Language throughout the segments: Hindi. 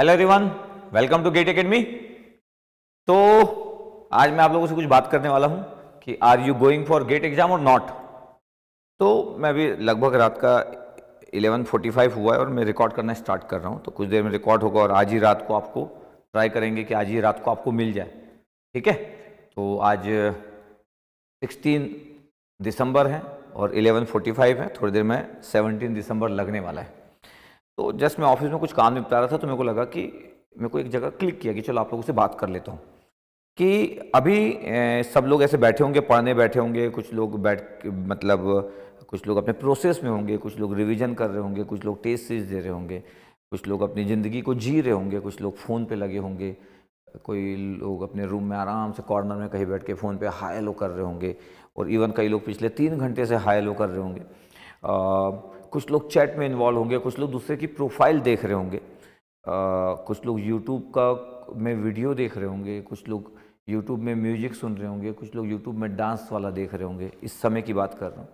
Hello everyone welcome to GATE academy तो आज मैं आप लोगों से कुछ बात करने वाला हूँ कि are you going for GATE exam और नॉट तो मैं अभी लगभग रात का 11:45 हुआ है और मैं रिकॉर्ड करना स्टार्ट कर रहा हूँ। तो कुछ देर में रिकॉर्ड होगा और आज ही रात को आपको ट्राई करेंगे कि आज ही रात को आपको मिल जाए। ठीक है? तो आज 16 दिसंबर है और 11:45 है। थोड़ी देर में 17 दिसंबर लगने वाला है। तो जस्ट मैं ऑफ़िस में कुछ काम निपटा रहा था तो मेरे को लगा कि मेरे को एक जगह क्लिक किया कि चलो आप लोगों से बात कर लेता हूँ। कि अभी सब लोग ऐसे बैठे होंगे, पढ़ने बैठे होंगे, कुछ लोग बैठ मतलब कुछ लोग अपने प्रोसेस में होंगे, कुछ लोग रिवीजन कर रहे होंगे, कुछ लोग टेस्ट सीरीज़ दे रहे होंगे, कुछ लोग अपनी ज़िंदगी को जी रहे होंगे, कुछ लोग फ़ोन पे लगे होंगे, कोई लोग अपने रूम में आराम से कॉर्नर में कहीं बैठ के फ़ोन पे हाई लो कर रहे होंगे, और इवन कई लोग पिछले तीन घंटे से हाई लो कर रहे होंगे। कुछ लोग चैट में इन्वॉल्व होंगे, कुछ लोग दूसरे की प्रोफ़ाइल देख रहे होंगे। कुछ लोग यूट्यूब का में वीडियो देख रहे होंगे, कुछ लोग यूट्यूब में म्यूज़िक सुन रहे होंगे, कुछ लोग यूट्यूब में डांस वाला देख रहे होंगे, इस समय की बात कर रहा हूँ।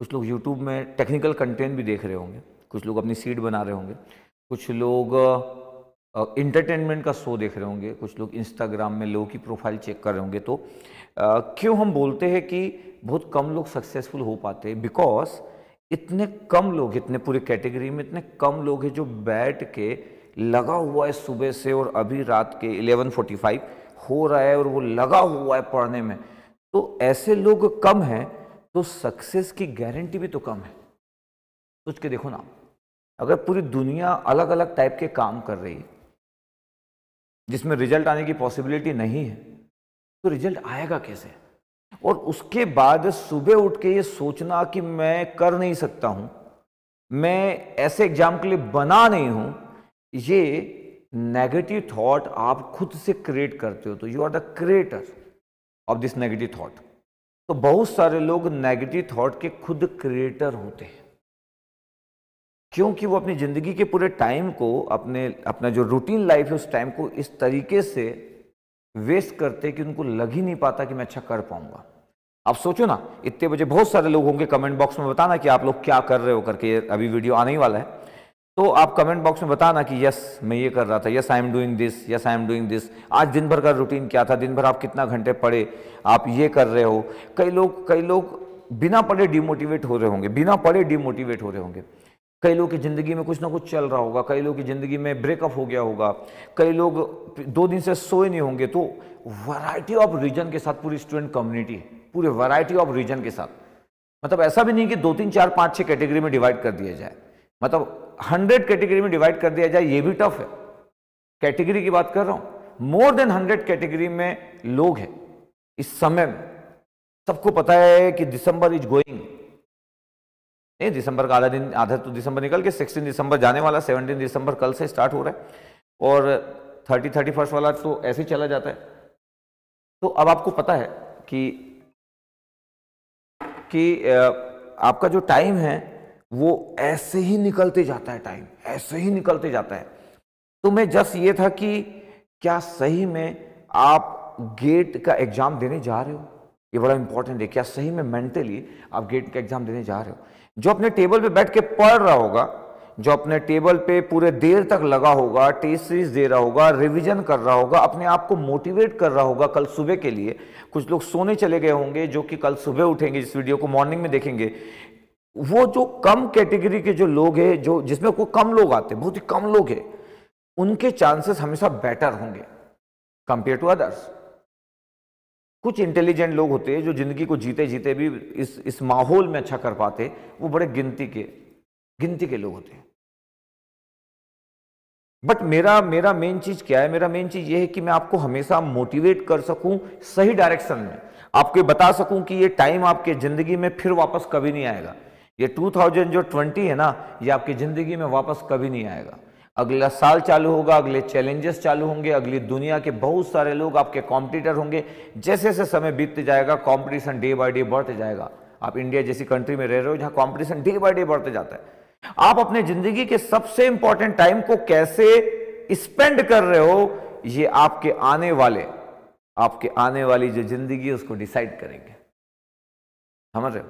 कुछ लोग यूट्यूब में टेक्निकल कंटेंट भी देख रहे होंगे, कुछ लोग अपनी सीट बना रहे होंगे, कुछ लोग इंटरटेनमेंट का शो देख रहे होंगे, कुछ लोग इंस्टाग्राम में लोगों की प्रोफ़ाइल चेक कर रहे होंगे। तो क्यों हम बोलते हैं कि बहुत कम लोग सक्सेसफुल हो पाते बिकॉज़ इतने कम लोग, इतने पूरे कैटेगरी में इतने कम लोग हैं जो बैठ के लगा हुआ है सुबह से और अभी रात के 11:45 हो रहा है और वो लगा हुआ है पढ़ने में। तो ऐसे लोग कम हैं तो सक्सेस की गारंटी भी तो कम है। सोच के देखो ना, अगर पूरी दुनिया अलग अलग टाइप के काम कर रही है, जिसमें रिज़ल्ट आने की पॉसिबिलिटी नहीं है तो रिज़ल्ट आएगा कैसे? और उसके बाद सुबह उठ के ये सोचना कि मैं कर नहीं सकता हूँ, मैं ऐसे एग्ज़ाम के लिए बना नहीं हूँ, ये नेगेटिव थॉट आप खुद से क्रिएट करते हो तो you are the creator of this negative thought तो बहुत सारे लोग नेगेटिव थॉट के खुद क्रिएटर होते हैं। क्योंकि वो अपनी ज़िंदगी के पूरे टाइम को, अपने, अपना जो रूटीन लाइफ है उस टाइम को इस तरीके से वेस्ट करते कि उनको लग ही नहीं पाता कि मैं अच्छा कर पाऊँगा। आप सोचो ना, इतने बजे बहुत सारे लोग होंगे कमेंट बॉक्स में बताना कि आप लोग क्या कर रहे हो करके अभी वीडियो आने ही वाला है। तो आप कमेंट बॉक्स में बताना कि यस मैं ये कर रहा था yes I am doing this yes I am doing this आज दिन भर का रूटीन क्या था? दिन भर आप कितना घंटे पढ़े? आप ये कर रहे हो। कई लोग कई लोग बिना पढ़े डिमोटिवेट हो रहे होंगे, बिना पढ़े डिमोटिवेट हो रहे होंगे। कई लोग की ज़िंदगी में कुछ ना कुछ चल रहा होगा, कई लोग की ज़िंदगी में ब्रेकअप हो गया होगा, कई लोग दो दिन से सोए नहीं होंगे। तो वैरायटी ऑफ़ रीजन के साथ पूरी स्टूडेंट कम्युनिटी पूरे वैरायटी ऑफ़ रीजन के साथ। मतलब ऐसा भी नहीं कि दो तीन, चार, पाँच छः कैटेगरी में डिवाइड कर दिया जाए। मतलब हंड्रेड कैटेगरी में डिवाइड कर दिया जाए, ये भी टफ है। कैटेगरी की बात कर रहा हूँ। मोर देन हंड्रेड कैटेगरी में लोग हैं। इस समय सबको पता है कि दिसंबर इज़ गोइंग नहीं, दिसंबर का आधा दिन, आधा तो दिसंबर निकल के सिक्सटीन दिसंबर जाने वाला सेवनटीन दिसंबर कल से स्टार्ट हो रहा है। और थर्टी थर्टी फ़र्स्ट वाला तो ऐसे ही चला जाता है। तो अब आपको पता है कि कि आपका जो टाइम है, वो ऐसे ही निकलते जाता है टाइम ऐसे ही निकलते जाता है। तो मैं जस्ट ये था कि, क्या सही में आप गेट का एग्ज़ाम देने जा रहे हो? ये बड़ा इंपॉर्टेंट है, क्या सही में मेंटली आप गेट का एग्ज़ाम देने जा रहे हो? जो अपने टेबल पे बैठ के पढ़ रहा होगा जो अपने टेबल पे पूरे देर तक लगा होगा टेस्ट सीरीज़ दे रहा होगा, रिवीजन कर रहा होगा, अपने आप को मोटिवेट कर रहा होगा कल सुबह के लिए, कुछ लोग सोने चले गए होंगे जो कि कल सुबह उठेंगे, इस वीडियो को मॉर्निंग में देखेंगे। वो जो कम कैटेगरी के जो लोग हैं, जो जिसमें कोई कम लोग आते, बहुत ही कम लोग हैं, उनके चांसेस हमेशा बेटर होंगे कंपेयर टू अदर्स। कुछ इंटेलिजेंट लोग होते हैं जो ज़िंदगी को जीते जीते भी इस इस माहौल में अच्छा कर पाते, वो बड़े गिनती के गिनती के लोग होते हैं। बट मेरा मेरा मेन चीज़ क्या है? मेरा मेन चीज़ ये है कि मैं आपको हमेशा मोटिवेट कर सकूँ, सही डायरेक्शन में। आपको बता सकूँ कि ये टाइम आपके ज़िंदगी में फिर वापस कभी नहीं आएगा। ये 2000 जो 20 है ना, ये आपकी ज़िंदगी में वापस कभी नहीं आएगा। अगला साल चालू होगा, अगले चैलेंजेस चालू होंगे, अगली दुनिया के बहुत सारे लोग आपके कॉम्पिटिटर होंगे। जैसे जैसे समय बीतते जाएगा कॉम्पिटिशन डे बाय डे बढ़ते जाएगा। आप इंडिया जैसी कंट्री में रह रहे हो जहाँ कॉम्पिटिशन डे बाय डे बढ़ते जाता है। आप अपने ज़िंदगी के सबसे इंपॉर्टेंट टाइम को कैसे स्पेंड कर रहे हो, ये आपके आने वाले, आपके आने वाली जो ज़िंदगी है, उसको डिसाइड करेंगे। समझ रहे हो?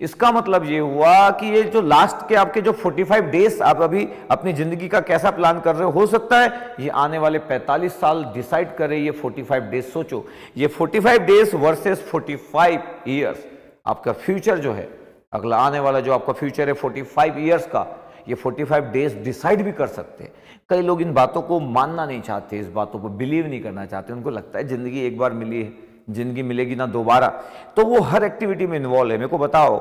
इसका मतलब ये हुआ कि ये जो लास्ट के आपके जो 45 डेज़ आप अभी अपनी ज़िंदगी का कैसा प्लान कर रहे हो हो सकता है ये आने वाले 45 साल डिसाइड करें ये 45 डेज़ सोचो। ये 45 डेज़ वर्सेस 45 इयर्स आपका फ्यूचर जो है अगला आने वाला जो आपका फ्यूचर है 45 इयर्स का, ये 45 डेज़ डिसाइड भी कर सकते हैं। कई लोग इन बातों को मानना नहीं चाहते, इस बातों को बिलीव नहीं करना चाहते। उनको लगता है ज़िंदगी एक बार मिली है, ज़िंदगी मिलेगी ना दोबारा। तो वो हर एक्टिविटी में इन्वॉल्व है। मेरे को बताओ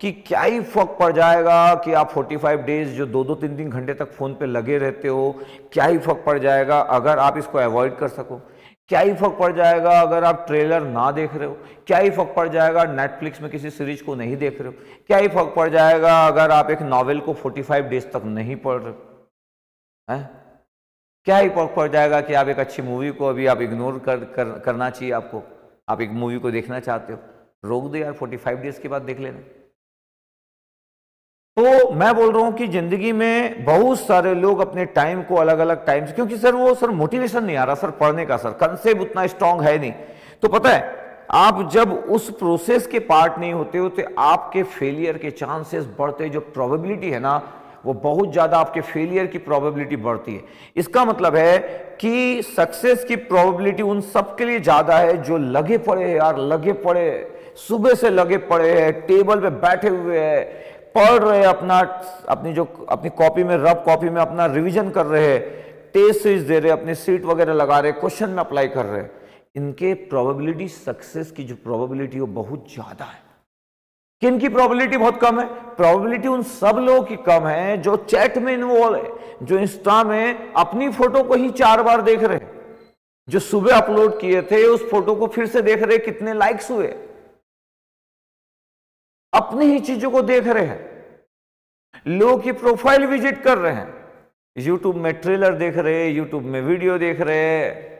कि क्या ही फ़र्क पड़ जाएगा कि आप 45 डेज़ जो दो दो तीन तीन घंटे तक फ़ोन पे लगे रहते हो, क्या ही फ़र्क पड़ जाएगा अगर आप इसको अवॉइड कर सको? क्या ही फ़र्क पड़ जाएगा अगर आप ट्रेलर ना देख रहे हो? क्या ही फ़र्क पड़ जाएगा नेटफ्लिक्स में किसी सीरीज़ को नहीं देख रहे हो? क्या ही फ़र्क पड़ जाएगा अगर आप एक नॉवेल को 45 डेज़ तक नहीं पढ़ रहे हो? है? क्या ही फ़र्क पड़ जाएगा कि आप एक अच्छी मूवी को अभी आप इग्नोर कर, कर करना चाहिए आपको? आप एक मूवी को देखना चाहते हो? रोक दो यार 45 डेज़ के बाद देख लेना। तो मैं बोल रहा हूँ कि ज़िंदगी में बहुत सारे लोग अपने टाइम को अलग अलग टाइम क्योंकि सर वो सर मोटिवेशन नहीं आ रहा, सर पढ़ने का सर कंसेप्ट उतना स्ट्रांग है नहीं। तो पता है, आप जब उस प्रोसेस के पार्ट नहीं होते हो तो आपके फेलियर के चांसेस बढ़ते जो प्रोबेबिलिटी है ना, वो बहुत ज़्यादा आपके फेलियर की प्रोबेबिलिटी बढ़ती है। इसका मतलब है कि सक्सेस की प्रोबेबिलिटी उन सबके लिए ज़्यादा है जो लगे पड़े यार, लगे पड़े सुबह से लगे पड़े हैं टेबल पे बैठे हुए हैं पढ़ रहे अपना, अपनी जो, अपनी कॉपी में रब कॉपी में अपना रिवीजन कर रहे टेस्ट सीरीज़ दे रहे अपनी सीट वगैरह लगा रहे क्वेश्चन में अप्लाई कर रहे इनके प्रोबेबिलिटी सक्सेस की जो प्रोबेबिलिटी वो बहुत ज़्यादा है। किन की प्रोबेबिलिटी बहुत कम है? प्रोबेबिलिटी उन सब लोगों की कम है जो चैट में इन्वॉल्व है, जो इंस्टा में अपनी फ़ोटो को ही चार बार देख रहे जो सुबह अपलोड किए थे, उस फ़ोटो को फिर से देख रहे कितने लाइक्स हुए। अपनी ही चीज़ों को देख रहे हैं। लोगों की प्रोफ़ाइल विज़िट कर रहे हैं। यूट्यूब में ट्रेलर देख रहे हैं यूट्यूब में वीडियो देख रहे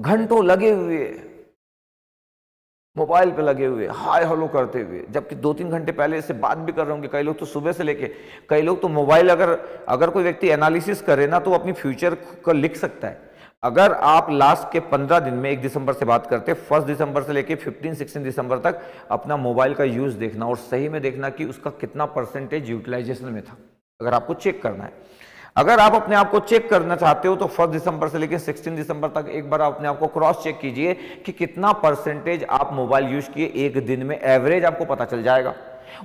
घंटों लगे हुए मोबाइल पे लगे हुए हाय हलो करते हुए। जबकि दो तीन घंटे पहले इससे बात भी कर रहे होंगे। कई लोग तो सुबह से लेके, कई लोग तो मोबाइल अगर अगर कोई व्यक्ति एनालिसिस करे ना तो अपनी फ्यूचर को, लिख सकता है। अगर आप लास्ट के पंद्रह दिन में एक दिसंबर से बात करते फ़र्स्ट दिसंबर से लेके फिफ्टीन सिक्सटीन दिसंबर तक अपना मोबाइल का यूज़ देखना और सही में देखना कि उसका कितना परसेंटेज यूटिलाइजेशन में था। अगर आपको चेक करना है। अगर आप अपने आप को चेक करना चाहते हो तो फ़र्स्ट दिसंबर से लेकर सिक्सटीन दिसंबर तक एक बार अपने आप को क्रॉस चेक कीजिए कि कितना परसेंटेज आप मोबाइल यूज़ किए एक दिन में। एवरेज आपको पता चल जाएगा।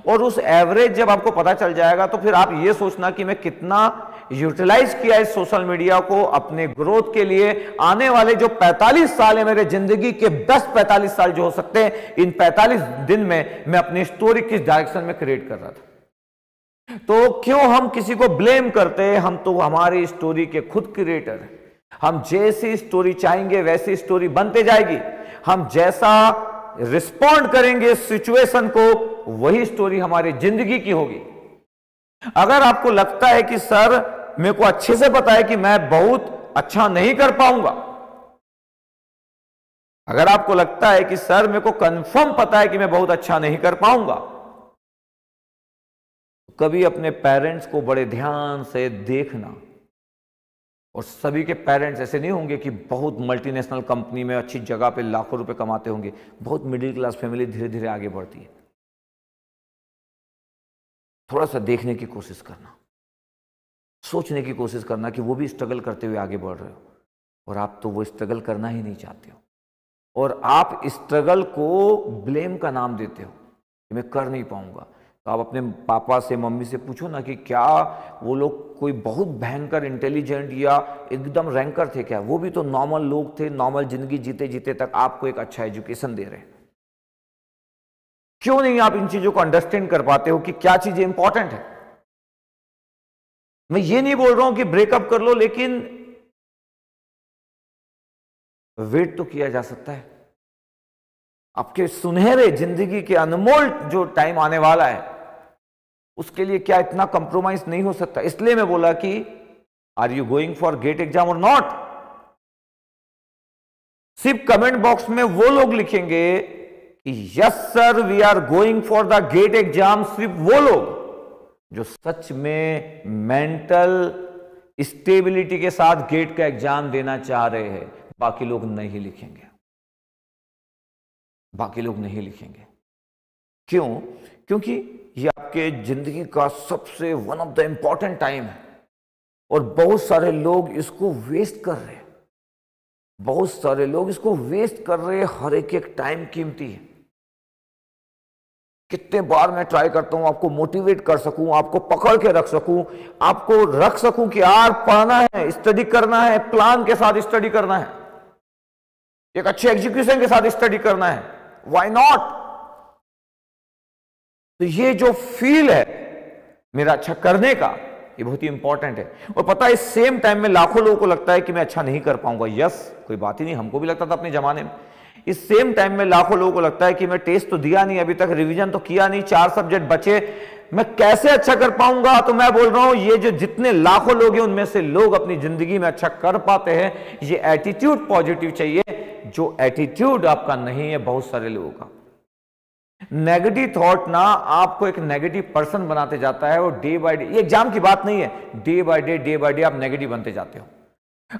और उस एवरेज जब आपको पता चल जाएगा तो फिर आप ये सोचना कि मैं कितना यूटिलाइज किया इस सोशल मीडिया को अपने ग्रोथ के लिए। आने वाले जो 45 साल है मेरे ज़िंदगी के 10 45 साल जो हो सकते हैं, इन 45 दिन में मैं अपनी स्टोरी किस डायरेक्शन में क्रिएट कर रहा था। तो क्यों हम किसी को ब्लेम करते हैं? हम तो हमारी स्टोरी के खुद क्रिएटर हैं। हम जैसी स्टोरी चाहेंगे, वैसी स्टोरी बनते जाएगी। हम जैसा रिस्पॉन्ड करेंगे सिचुएशन को, वही स्टोरी हमारी ज़िंदगी की होगी। अगर आपको लगता है कि, सर मेरे को अच्छे से पता है कि मैं बहुत अच्छा नहीं कर पाऊँगा। अगर आपको लगता है कि सर मेरे को कंफर्म पता है कि मैं बहुत अच्छा नहीं कर पाऊँगा कभी अपने पेरेंट्स को बड़े ध्यान से देखना। और सभी के पेरेंट्स ऐसे नहीं होंगे कि बहुत मल्टीनेशनल कंपनी में अच्छी जगह पे लाखों रुपए कमाते होंगे। बहुत मिडिल क्लास फैमिली धीरे धीरे आगे बढ़ती है। थोड़ा सा देखने की कोशिश करना। सोचने की कोशिश करना कि वो भी स्ट्रगल करते हुए आगे बढ़ रहे हो। और आप तो वो स्ट्रगल करना ही नहीं चाहते हो। और आप स्ट्रगल को ब्लेम का नाम देते हो कि मैं कर नहीं पाऊँगा। तो आप अपने पापा से, मम्मी से पूछो ना कि क्या वो लोग कोई बहुत भयंकर इंटेलिजेंट या एकदम रैंकर थे क्या? वो भी तो नॉर्मल लोग थे नॉर्मल ज़िंदगी जीते जीते तक आपको एक अच्छा एजुकेशन दे रहे हैं। क्यों नहीं आप इन चीज़ों को अंडरस्टैंड कर पाते हो कि क्या चीज़ें इंपॉर्टेंट है? मैं ये नहीं बोल रहा हूँ कि ब्रेकअप कर लो, लेकिन वेट तो किया जा सकता है। आपके सुनहरे ज़िंदगी के अनमोल जो टाइम आने वाला है, उसके लिए क्या इतना कंप्रोमाइज नहीं हो सकता? इसलिए मैं बोला कि are you going for GATE exam और नॉट सिर्फ़ कमेंट बॉक्स में वो लोग लिखेंगे कि yes sir we are going for the GATE exam सिर्फ़ वो लोग। जो सच में मेंटल स्टेबिलिटी के साथ गेट का एग्ज़ाम देना चाह रहे हैं, बाकी लोग नहीं लिखेंगे। बाकी लोग नहीं लिखेंगे। क्यों? क्योंकि ये आपके ज़िंदगी का सबसे one of the important time है। और बहुत सारे लोग इसको वेस्ट कर रहे हैं। बहुत सारे लोग इसको वेस्ट कर रहे हैं, हर एक एक टाइम कीमती है। कितने बार मैं ट्राई करता हूँ, आपको मोटिवेट कर सकूँ, आपको पकड़ के रख सकूँ, आपको रख सकूँ कि यार पढ़ना है स्टडी करना है प्लान के साथ स्टडी करना है। एक अच्छे एग्जीक्यूशन के साथ स्टडी करना है। वाई नॉट तो ये जो फील है, मेरा अच्छा करने का, ये बहुत ही इंपॉर्टेंट है। और पता है सेम टाइम में लाखों लोगों को लगता है कि मैं अच्छा नहीं कर पाऊँगा। यस कोई बात ही नहीं, हमको भी लगता था अपने जमाने में। इस सेम टाइम में लाखों लोगों को लगता है कि मैं टेस्ट तो दिया नहीं, अभी तक रिवीजन तो किया नहीं, चार सब्जेक्ट बचे। मैं कैसे अच्छा कर पाऊँगा? तो मैं बोल रहा हूँ, ये जो जितने लाखों लोग हैं, उनमें से लोग अपनी ज़िंदगी में अच्छा कर पाते हैं। ये एटीट्यूड पॉजिटिव चाहिए। जो एटीट्यूड आपका नहीं है, बहुत सारे लोगों का। नेगेटिव थॉट ना आपको एक नेगेटिव पर्सन बनाते जाता है और डे बाय डे एग्ज़ाम की बात नहीं है। Day by day day by day आप नेगेटिव बनते जाते हो।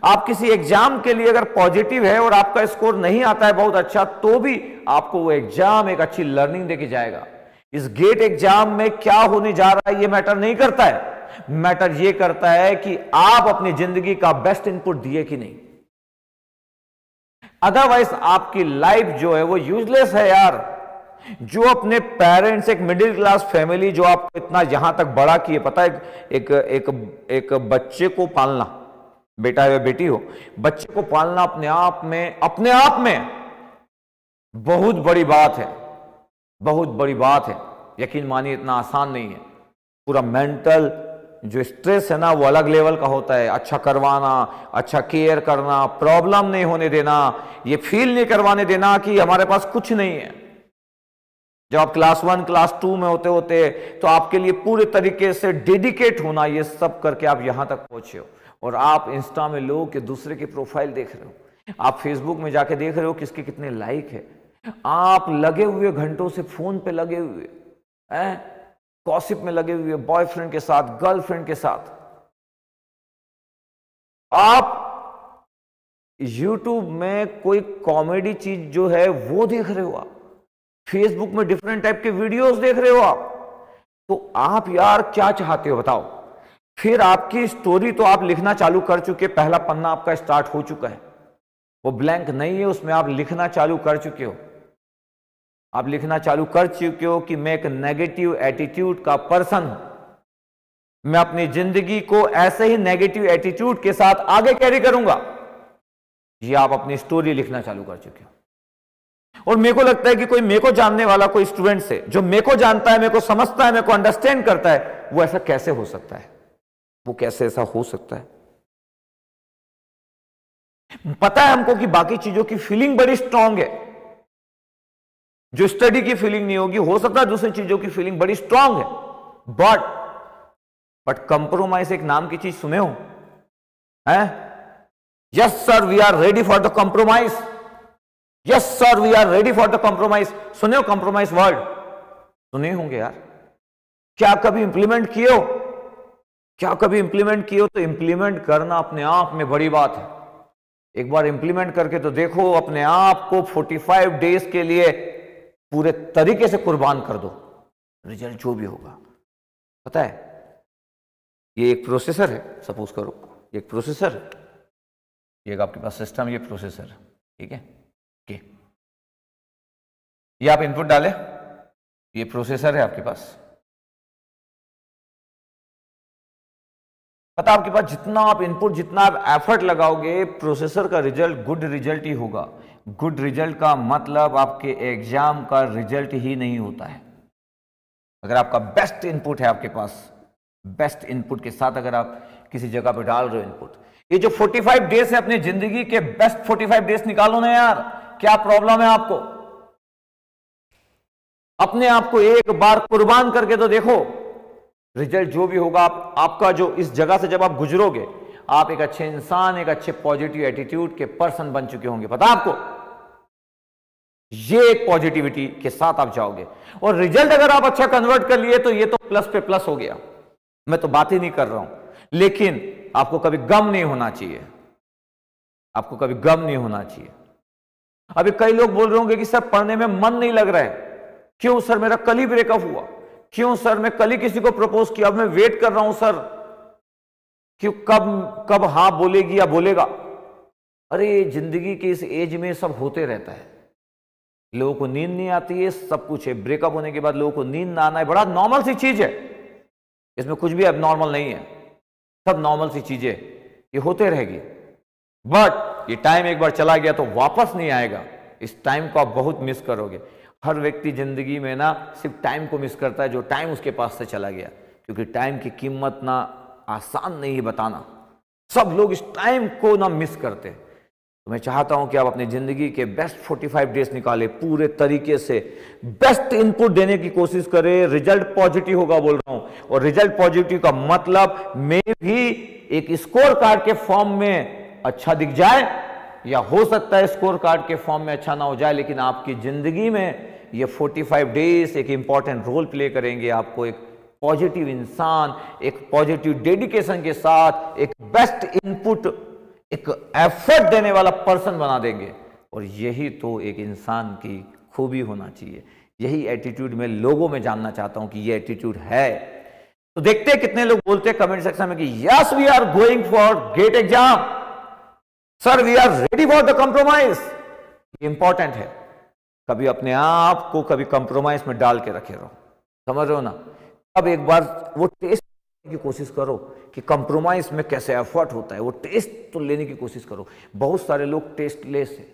आप किसी एग्ज़ाम के लिए अगर पॉजिटिव है और आपका स्कोर नहीं आता है बहुत अच्छा तो भी आपको वो एग्ज़ाम एक अच्छी लर्निंग देके जाएगा। इस गेट एग्ज़ाम में क्या होने जा रहा है, ये मैटर नहीं करता है। मैटर ये करता है कि आप अपनी ज़िंदगी का बेस्ट इनपुट दिए कि नहीं। अदरवाइज़ आपकी लाइफ जो है वो यूजलेस है यार। जो अपने पेरेंट्स, एक मिडिल क्लास फैमिली जो आपको इतना यहाँ तक बड़ा किए पता है, एक एक एक बच्चे को पालना। बेटा या बेटी हो, बच्चे को पालना अपने आप में, अपने आप में बहुत बड़ी बात है, बहुत बड़ी बात है। यकीन मानिए, इतना आसान नहीं है। पूरा मेंटल जो स्ट्रेस है ना, वो अलग लेवल का होता है। अच्छा करवाना अच्छा केयर करना, प्रॉब्लम नहीं होने देना, ये फील नहीं करवाने देना कि हमारे पास कुछ नहीं है। जब आप क्लास वन, क्लास टू में होते होते तो आपके लिए पूरे तरीके से डेडिकेट होना, ये सब करके आप यहाँ तक पहुँचे हो। और आप इंस्टा में लोग के दूसरे की प्रोफ़ाइल देख रहे हो। आप फेसबुक में जाके देख रहे हो किसके कितने लाइक है। आप लगे हुए घंटों से फ़ोन पे लगे हुए कॉसिप में लगे हुए बॉयफ्रेंड के साथ गर्लफ्रेंड के साथ। आप यूट्यूब में कोई कॉमेडी चीज़ जो है, वो देख रहे हो आप। फेसबुक में डिफरेंट टाइप के वीडियोस देख रहे हो आप। तो आप यार क्या चाहते हो बताओ? फिर आपकी स्टोरी तो आप लिखना चालू कर चुके, पहला पन्ना आपका स्टार्ट हो चुका है। वो ब्लैंक नहीं है, उसमें आप लिखना चालू कर चुके हो। आप लिखना चालू कर चुके हो कि मैं एक नेगेटिव एटीट्यूड का पर्सन हूँ। मैं अपनी ज़िंदगी को ऐसे ही नेगेटिव एटीट्यूड के साथ आगे कैरी करूँगा, ये आप अपनी स्टोरी लिखना चालू कर चुके हो। और मेरे को लगता है कि कोई मेरे को जानने वाला, कोई स्टूडेंट से, जो मेरे को जानता है, मेरे को समझता है, मेरे को अंडरस्टैंड करता है, वो ऐसा कैसे हो सकता है? वो कैसे ऐसा हो सकता है? पता है हमको कि बाकी चीज़ों की फीलिंग बड़ी स्ट्रांग है। जो स्टडी की फीलिंग नहीं होगी, हो सकता दूसरी चीज़ों की फीलिंग बड़ी स्ट्रांग है। बट बट कंप्रोमाइज एक नाम की चीज़ सुने हो? है? Yes sir we are ready for the compromise yes sir we are ready for the compromise सुने हो कॉम्प्रोमाइज वर्ड सुने होंगे यार। क्या कभी इंप्लीमेंट किए हो? क्या कभी इंप्लीमेंट किए हो तो इंप्लीमेंट करना अपने आप में बड़ी बात है। एक बार इंप्लीमेंट करके तो देखो, अपने आप को 45 डेज़ के लिए पूरे तरीके से कुर्बान कर दो। रिज़ल्ट जो भी होगा। पता है? ये एक प्रोसेसर है सपोज़ करो। ये एक प्रोसेसर ये आपके पास सिस्टम ये प्रोसेसर ठीक है? के ये आप इनपुट डालें। ये प्रोसेसर है आपके पास। पता आपके पास जितना आप इनपुट जितना आप एफर्ट लगाओगे प्रोसेसर का रिज़ल्ट गुड रिज़ल्ट ही होगा। गुड रिज़ल्ट का मतलब आपके एग्ज़ाम का रिज़ल्ट ही नहीं होता है। अगर आपका बेस्ट इनपुट है आपके पास बेस्ट इनपुट के साथ अगर आप किसी जगह पे डाल रहे हो इनपुट ये जो 45 डेज़ है अपनी ज़िंदगी के बेस्ट 45 डेज़ निकालो ना यार। क्या प्रॉब्लम है आपको? अपने आप को एक बार कुर्बान करके तो देखो। रिज़ल्ट जो भी होगा आप, आपका जो इस जगह से जब आप गुजरोगे आप एक अच्छे इंसान एक अच्छे पॉजिटिव एटीट्यूड के पर्सन बन चुके होंगे। पता आपको? ये एक पॉजिटिविटी के साथ आप जाओगे। और रिज़ल्ट अगर आप अच्छा कन्वर्ट कर लिए तो ये तो प्लस पे प्लस हो गया। मैं तो बात ही नहीं कर रहा हूँ। लेकिन आपको कभी गम नहीं होना चाहिए। आपको कभी गम नहीं होना चाहिए। अभी कई लोग बोल रहे होंगे कि सर पढ़ने में मन नहीं लग रहा है। क्यों सर मेरा कल ही ब्रेकअप हुआ? क्यों सर? मैं कल ही किसी को प्रपोज किया, अब मैं वेट कर रहा हूँ, सर। क्यों कब कब हाँ बोलेगी या बोलेगा? अरे ज़िंदगी के इस एज में सब होते रहता है। लोगों को नींद नहीं आती है सब कुछ है। ब्रेकअप होने के बाद लोगों को नींद ना आना है। बड़ा नॉर्मल सी चीज़ है। इसमें कुछ भी अब नॉर्मल नहीं है। सब नॉर्मल सी चीज़ें ये होते रहेगी। बट ये टाइम एक बार चला गया तो वापस नहीं आएगा। इस टाइम को आप बहुत मिस करोगे। हर व्यक्ति ज़िंदगी में ना सिर्फ़ टाइम को मिस करता है, जो टाइम उसके पास से चला गया। क्योंकि टाइम की कीमत ना आसान नहीं है बताना। सब लोग इस टाइम को ना मिस करते तो मैं चाहता हूँ कि आप अपनी ज़िंदगी के बेस्ट 45 डेज़ निकाले, पूरे तरीके से। बेस्ट इनपुट देने की कोशिश करें रिज़ल्ट पॉजिटिव होगा बोल रहा हूँ। और रिज़ल्ट पॉजिटिव का मतलब मैं भी एक स्कोर कार्ड के फॉर्म में अच्छा दिख जाए, या हो सकता है स्कोर कार्ड के फॉर्म में अच्छा ना हो जाए, लेकिन आपकी ज़िंदगी में ये 45 डेज़ एक इंपॉर्टेंट रोल प्ले करेंगे आपको एक पॉजिटिव इंसान, एक पॉजिटिव डेडिकेशन के साथ एक बेस्ट इनपुट एक एफर्ट देने वाला पर्सन बना देंगे। और यही तो एक इंसान की खूबी होना चाहिए। यही एटीट्यूड मैं लोगों में जानना चाहता हूँ कि ये एटीट्यूड है। तो देखते हैं कितने लोग बोलते हैं कमेंट सेक्शन में कि yes we are going for GATE exam sir we are ready for the compromise important है। कभी अपने आप को कभी कंप्रोमाइज में डाल के रखे रहो। समझ रहे हो ना? अब एक बार वो टेस्ट की कोशिश करो कि कंप्रोमाइज में कैसे एफर्ट होता है। वो टेस्ट तो लेने की कोशिश करो। बहुत सारे लोग टेस्ट लेस है।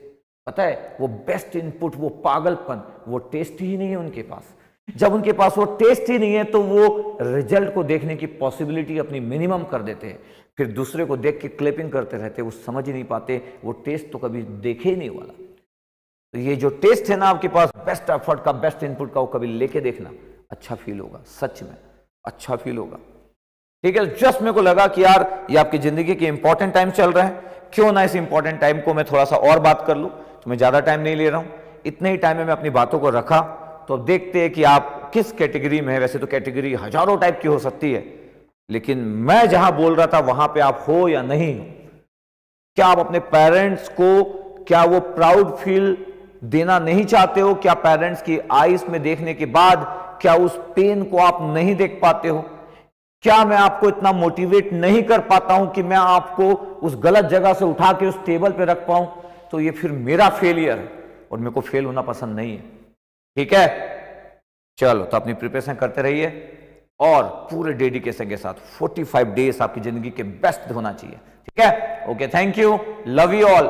पता है? वो बेस्ट इनपुट वो पागलपन, वो टेस्ट ही नहीं है उनके पास। जब उनके पास वो टेस्ट ही नहीं है तो वो रिज़ल्ट को देखने की पॉसिबिलिटी अपनी मिनिमम कर देते हैं। फिर दूसरे को देख के क्लिपिंग करते रहते वो समझ ही नहीं पाते। वो टेस्ट तो कभी देखे ही नहीं वाला। तो ये जो टेस्ट है ना आपके पास बेस्ट एफर्ट का बेस्ट इनपुट का वो कभी लेके देखना। अच्छा फील होगा, सच में अच्छा फील होगा। ठीक है जस्ट मेरे को लगा कि यार, ये आपकी ज़िंदगी के इंपॉर्टेंट टाइम चल रहा है। क्यों ना इस इंपॉर्टेंट टाइम को मैं थोड़ा सा और बात कर लूँ? तो मैं ज़्यादा टाइम नहीं ले रहा हूँ। इतने ही टाइम में मैं अपनी बातों को रखा तो देखते हैं कि आप किस कैटेगरी में है। वैसे तो कैटेगरी हज़ारों टाइप की हो सकती है, लेकिन मैं जहाँ बोल रहा था, वहाँ पे आप हो या नहीं हो। क्या आप अपने पेरेंट्स को, क्या वो प्राउड फील देना नहीं चाहते हो? क्या पेरेंट्स की आईज में देखने के बाद क्या उस पेन को आप नहीं देख पाते हो? क्या मैं आपको इतना मोटिवेट नहीं कर पाता हूँ कि मैं आपको उस गलत जगह से उठा के उस टेबल पे रख पाऊँ? तो ये फिर मेरा फेलियर है और मेरे को फेल होना पसंद नहीं है। ठीक है? चलो तो अपनी प्रिपरेशन करते रहिए और पूरे डेडिकेशन के साथ 45 डेज़ आपकी ज़िंदगी के बेस्ट होना चाहिए। ठीक है? Okay thank you love you all